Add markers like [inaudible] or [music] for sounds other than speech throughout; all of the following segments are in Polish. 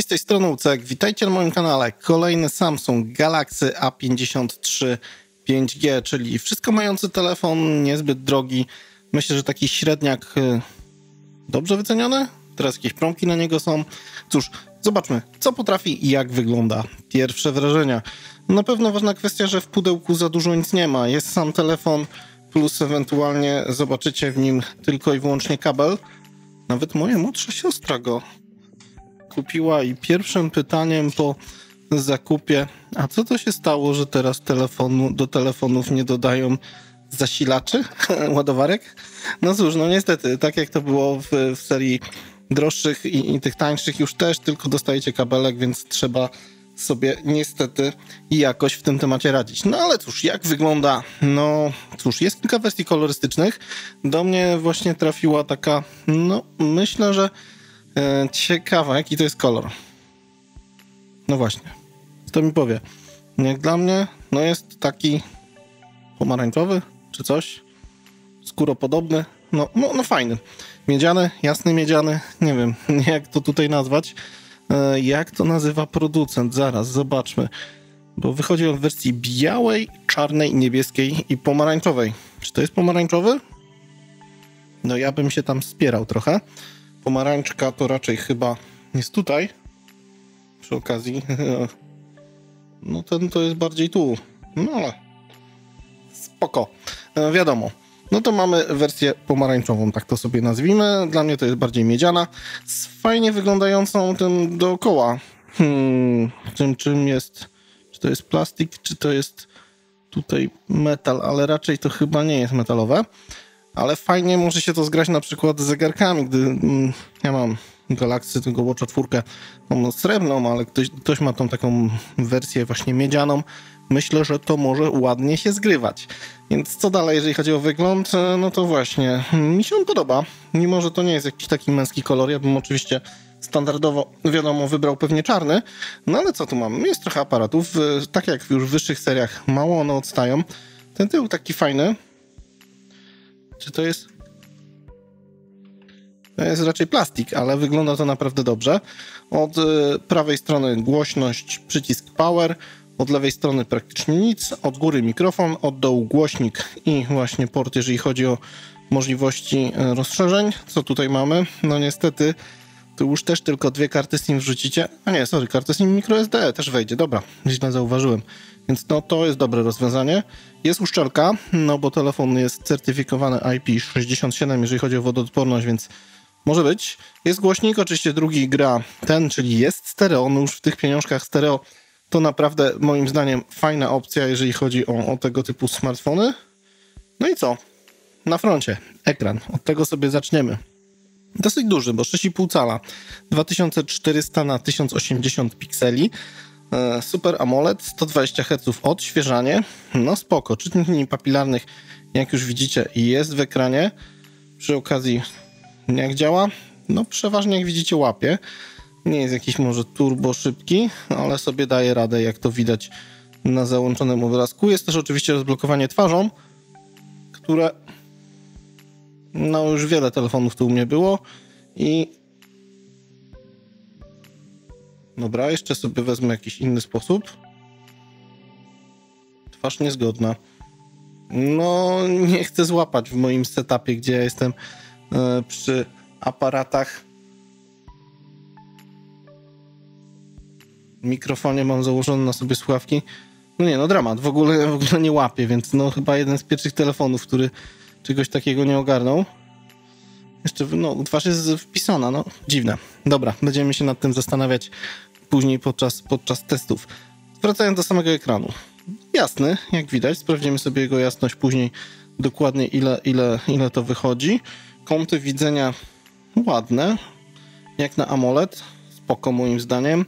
Cześć, z tej strony Ucek. Witajcie na moim kanale. Kolejny Samsung Galaxy A53 5G, czyli wszystko mający telefon, niezbyt drogi. Myślę, że taki średniak y, dobrze wyceniony. Teraz jakieś promki na niego są. Cóż, zobaczmy, co potrafi i jak wygląda. Pierwsze wrażenia. Na pewno ważna kwestia, że w pudełku za dużo nic nie ma. Jest sam telefon, plus ewentualnie zobaczycie w nim tylko i wyłącznie kabel. Nawet moja młodsza siostra go kupiła i pierwszym pytaniem po zakupie, a co to się stało, że teraz telefonu, do telefonów nie dodają zasilaczy, [laughs] ładowarek? No cóż, no niestety, tak jak to było w, w serii droższych i, i tych tańszych już też tylko dostajecie kabelek, więc trzeba sobie niestety jakoś w tym temacie radzić. No ale cóż, jak wygląda? No cóż, jest kilka wersji kolorystycznych. Do mnie właśnie trafiła taka, no myślę, że e, ciekawa, jaki to jest kolor. No właśnie, to mi powie. Jak dla mnie, no jest taki pomarańczowy, czy coś, skóropodobny, no, no, no fajny. Miedziany, jasny miedziany, nie wiem, [laughs] jak to tutaj nazwać. E, jak to nazywa producent? Zaraz, zobaczmy. Bo wychodzi on w wersji białej, czarnej, niebieskiej i pomarańczowej. Czy to jest pomarańczowy? No ja bym się tam spierał trochę. Pomarańczka to raczej chyba jest tutaj. Przy okazji. [laughs] No ten to jest bardziej tu. No ale spoko. E, wiadomo. No to mamy wersję pomarańczową, tak to sobie nazwijmy. Dla mnie to jest bardziej miedziana, z fajnie wyglądającą tym dookoła. Hmm, tym czym jest, czy to jest plastik, czy to jest tutaj metal, ale raczej to chyba nie jest metalowe. Ale fajnie może się to zgrać na przykład z zegarkami, gdy mm, ja mam Galaxy, tego Watcha 4, mam srebrną, ale ktoś, ktoś ma tą taką wersję właśnie miedzianą, myślę, że to może ładnie się zgrywać. Więc co dalej, jeżeli chodzi o wygląd? E, no to właśnie, mi się on podoba. Mimo, że to nie jest jakiś taki męski kolor, ja bym oczywiście standardowo, wiadomo, wybrał pewnie czarny. No ale co tu mam? Jest trochę aparatów. Tak jak już w wyższych seriach, mało one odstają. Ten tył taki fajny. Czy to jest... To jest raczej plastik, ale wygląda to naprawdę dobrze. Od e, prawej strony głośność, przycisk power, od lewej strony praktycznie nic, od góry mikrofon, od dołu głośnik i właśnie port, jeżeli chodzi o możliwości e, rozszerzeń. Co tutaj mamy? No niestety już też tylko dwie karty SIM wrzucicie. A nie, sorry, kartę SIM microSD też wejdzie, dobra, źle zauważyłem. Więc no to jest dobre rozwiązanie. Jest uszczelka, no bo telefon jest certyfikowany IP67, jeżeli chodzi o wodoodporność, więc może być. Jest głośnik, oczywiście drugi gra ten, czyli jest stereo, no już w tych pieniążkach stereo to naprawdę moim zdaniem fajna opcja, jeżeli chodzi o, o tego typu smartfony. No i co? Na froncie ekran. Od tego sobie zaczniemy. Dosyć duży, bo 6,5 cala, 2400 na 1080 pikseli, e, Super AMOLED, 120 Hz odświeżanie, no spoko, czytnik linii papilarnych, jak już widzicie, jest w ekranie. Przy okazji, jak działa? No przeważnie, jak widzicie, łapie. Nie jest jakiś może turbo szybki, ale sobie daje radę, jak to widać na załączonym obrazku. Jest też oczywiście rozblokowanie twarzą, które no już wiele telefonów tu u mnie było i dobra, jeszcze sobie wezmę jakiś inny sposób. Twarz niezgodna. No, nie chcę złapać w moim setupie, gdzie ja jestem e, przy aparatach mikrofonie mam założone na sobie słuchawki. No nie, no dramat, w ogóle, w ogóle nie łapię, więc no chyba jeden z pierwszych telefonów, który czegoś takiego nie ogarnął. Jeszcze, no, twarz jest wpisana, no, dziwne. Dobra, będziemy się nad tym zastanawiać później podczas, podczas testów. Wracając do samego ekranu. Jasny, jak widać, sprawdzimy sobie jego jasność później dokładnie ile, ile, ile to wychodzi. Kąty widzenia ładne, jak na AMOLED, spoko moim zdaniem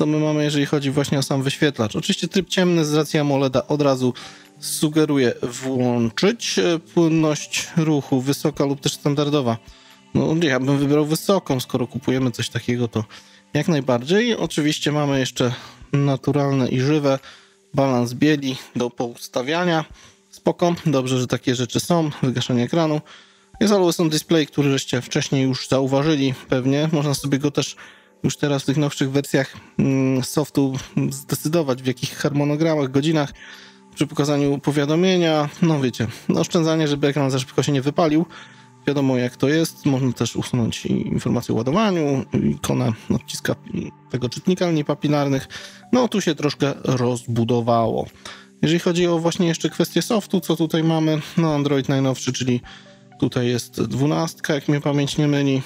co my mamy, jeżeli chodzi właśnie o sam wyświetlacz. Oczywiście tryb ciemny z racji AMOLEDa od razu sugeruję włączyć. E, płynność ruchu wysoka lub też standardowa. No ja bym wybrał wysoką, skoro kupujemy coś takiego, to jak najbardziej. Oczywiście mamy jeszcze naturalne i żywe balans bieli do poustawiania. Spoko, dobrze, że takie rzeczy są. Wygaszenie ekranu. Jest Always On Display, który żeście wcześniej już zauważyli pewnie. Można sobie go też już teraz w tych nowszych wersjach mm, softu zdecydować w jakich harmonogramach, godzinach przy pokazaniu powiadomienia, no wiecie, oszczędzanie, żeby ekran za szybko się nie wypalił. Wiadomo jak to jest. Można też usunąć informacje o ładowaniu, ikonę odciska tego czytnika linii papilarnych. No tu się troszkę rozbudowało. Jeżeli chodzi o właśnie jeszcze kwestię softu, co tutaj mamy, no Android najnowszy, czyli tutaj jest dwunastka, jak mnie pamięć nie myli.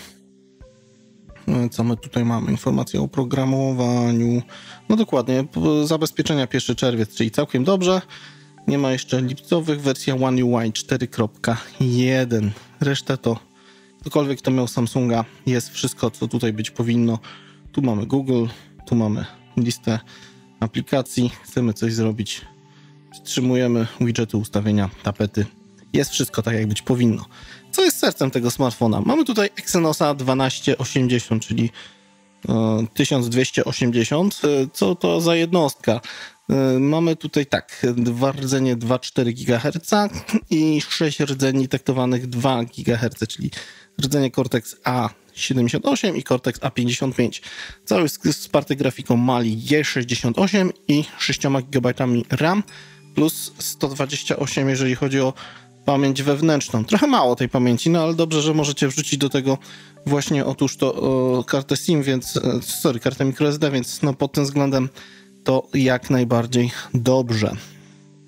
No co my tutaj mamy? Informacje o programowaniu. No dokładnie, zabezpieczenia 1 czerwiec, czyli całkiem dobrze. Nie ma jeszcze lipcowych, wersja One UI 4.1. Reszta to ktokolwiek, kto miał Samsunga, jest wszystko, co tutaj być powinno. Tu mamy Google, tu mamy listę aplikacji. Chcemy coś zrobić, wstrzymujemy widgety ustawienia, tapety. Jest wszystko tak, jak być powinno. Co jest sercem tego smartfona? Mamy tutaj Exynosa 1280, czyli 1280. E, co to za jednostka? E, mamy tutaj tak, dwa rdzenie 2,4 GHz i 6 rdzeni taktowanych 2 GHz, czyli rdzenie Cortex A78 i Cortex A55. Cały jest wsparty grafiką Mali G68 i 6 GB RAM plus 128, jeżeli chodzi o pamięć wewnętrzną. Trochę mało tej pamięci, no ale dobrze, że możecie wrzucić do tego właśnie otóż to o, kartę SIM, więc, e, sorry, kartę microSD, więc no pod tym względem to jak najbardziej dobrze.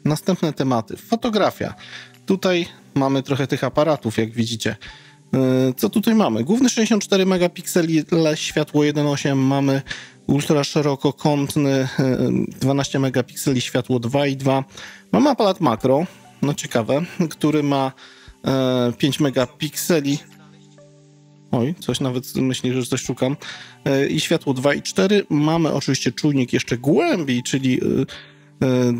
Następne tematy. Fotografia. Tutaj mamy trochę tych aparatów, jak widzicie. E, co tutaj mamy? Główny 64 megapikseli, światło 1.8, mamy ultra szerokokątny 12 e, megapikseli, światło 2.2. Mamy aparat makro, no ciekawe, który ma e, 5 megapikseli. Oj, coś nawet myśli, że coś szukam. E, I światło 2 i 4. Mamy oczywiście czujnik jeszcze głębiej, czyli e, e,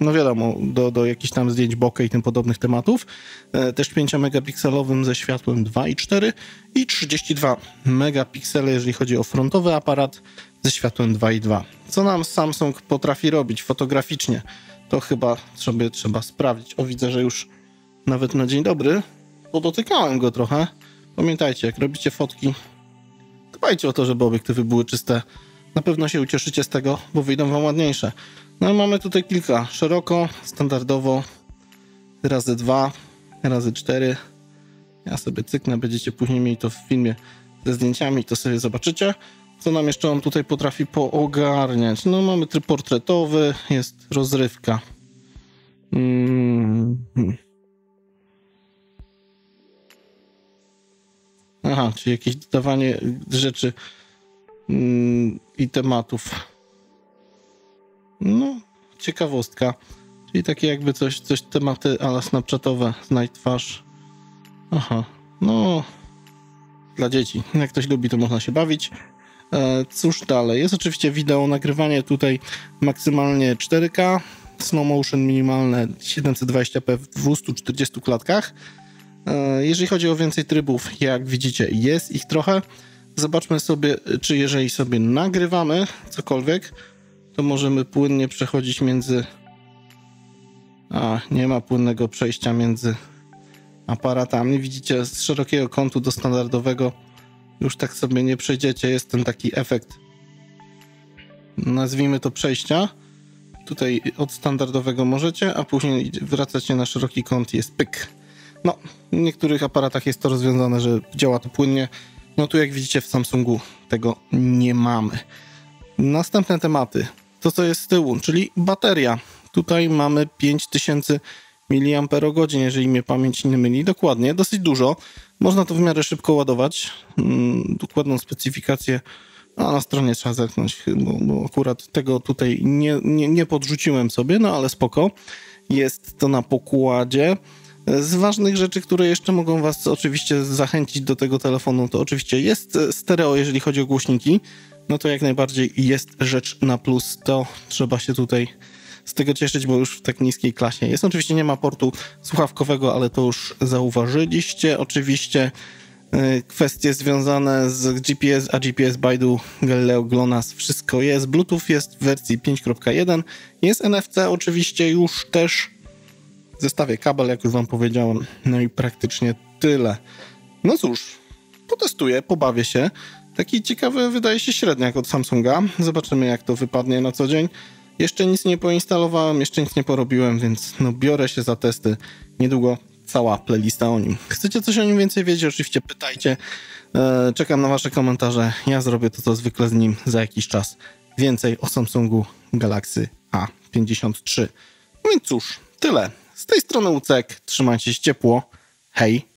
no wiadomo, do, do jakichś tam zdjęć bokeh i tym podobnych tematów. E, też 5 megapikselowym ze światłem 2 i 4 i 32 megapiksele, jeżeli chodzi o frontowy aparat ze światłem 2 i 2. Co nam Samsung potrafi robić fotograficznie? To chyba sobie trzeba sprawdzić. O, widzę, że już nawet na dzień dobry podotykałem go trochę. Pamiętajcie, jak robicie fotki, dbajcie o to, żeby obiektywy były czyste. Na pewno się ucieszycie z tego, bo wyjdą wam ładniejsze. No i mamy tutaj kilka. Szeroko, standardowo, razy dwa, razy cztery. Ja sobie cyknę, będziecie później mieli to w filmie ze zdjęciami, to sobie zobaczycie. Co nam jeszcze on tutaj potrafi poogarniać? No mamy tryb portretowy, jest rozrywka. -hmm. Aha, czyli jakieś dodawanie rzeczy mm, i tematów. No, ciekawostka. Czyli takie jakby coś, coś tematy ale snapchatowe, znajdź twarz. Aha, no dla dzieci. Jak ktoś lubi, to można się bawić. E, cóż dalej? Jest oczywiście wideo, nagrywanie tutaj maksymalnie 4K, slow motion minimalne 720p w 240 klatkach. E, jeżeli chodzi o więcej trybów, jak widzicie, jest ich trochę. Zobaczmy sobie, czy jeżeli sobie nagrywamy cokolwiek, to możemy płynnie przechodzić między. A, nie ma płynnego przejścia między aparatami. Widzicie, z szerokiego kątu do standardowego już tak sobie nie przejdziecie. Jest ten taki efekt, nazwijmy to przejścia. Tutaj od standardowego możecie, a później wracacie na szeroki kąt i jest pyk. No, w niektórych aparatach jest to rozwiązane, że działa to płynnie. No tu jak widzicie w Samsungu tego nie mamy. Następne tematy. To co jest z tyłu, czyli bateria. Tutaj mamy 5000 mAh, jeżeli mnie pamięć nie myli. Dokładnie, dosyć dużo. Można to w miarę szybko ładować. Mm, dokładną specyfikację a na stronie trzeba zerknąć, bo, bo akurat tego tutaj nie, nie, nie podrzuciłem sobie, no ale spoko. Jest to na pokładzie. Z ważnych rzeczy, które jeszcze mogą Was oczywiście zachęcić do tego telefonu, to oczywiście jest stereo, jeżeli chodzi o głośniki. No to jak najbardziej jest rzecz na plus. To trzeba się tutaj z tego cieszyć, bo już w tak niskiej klasie jest. Oczywiście nie ma portu słuchawkowego, ale to już zauważyliście. Oczywiście e, kwestie związane z GPS, a GPS, Baidu, Galileo, GLONASS, wszystko jest. Bluetooth jest w wersji 5.1. Jest NFC oczywiście już też w zestawie kabel, jak już wam powiedziałem. No i praktycznie tyle. No cóż, potestuję, pobawię się. Taki ciekawy wydaje się średniak od Samsunga. Zobaczymy jak to wypadnie na co dzień. Jeszcze nic nie poinstalowałem, jeszcze nic nie porobiłem, więc no biorę się za testy. Niedługo cała playlista o nim. Chcecie coś o nim więcej wiedzieć? Oczywiście pytajcie. E, czekam na wasze komentarze. Ja zrobię to co zwykle z nim za jakiś czas. Więcej o Samsungu Galaxy A53. No więc cóż, tyle. Z tej strony Ucek. Trzymajcie się ciepło. Hej!